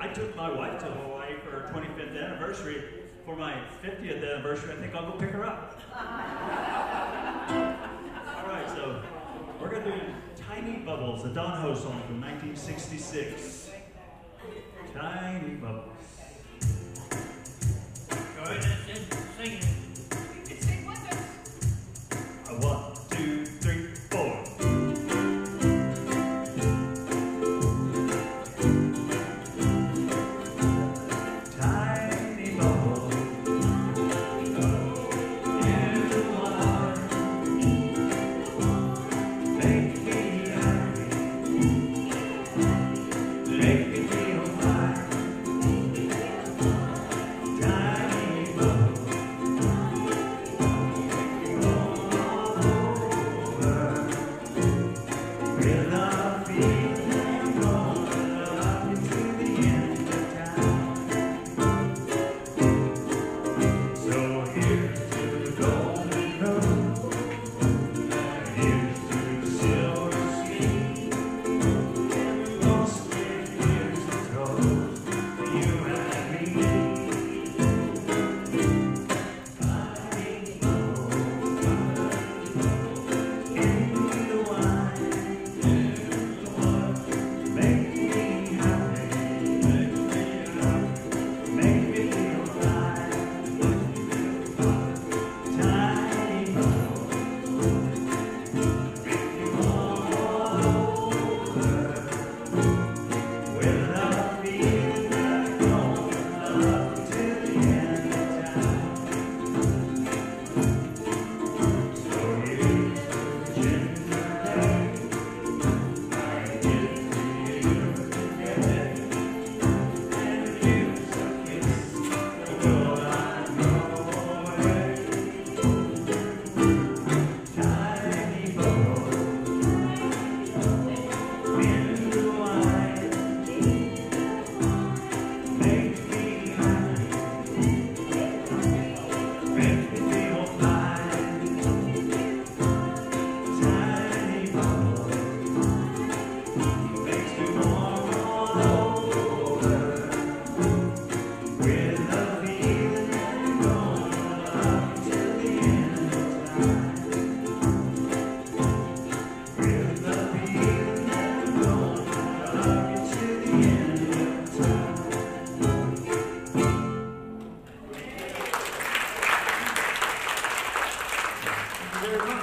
I took my wife to Hawaii for her 25th anniversary. For my 50th anniversary, I think I'll go pick her up. All right, so we're gonna do Tiny Bubbles, a Don Ho song from 1966. Tiny Bubbles. very much.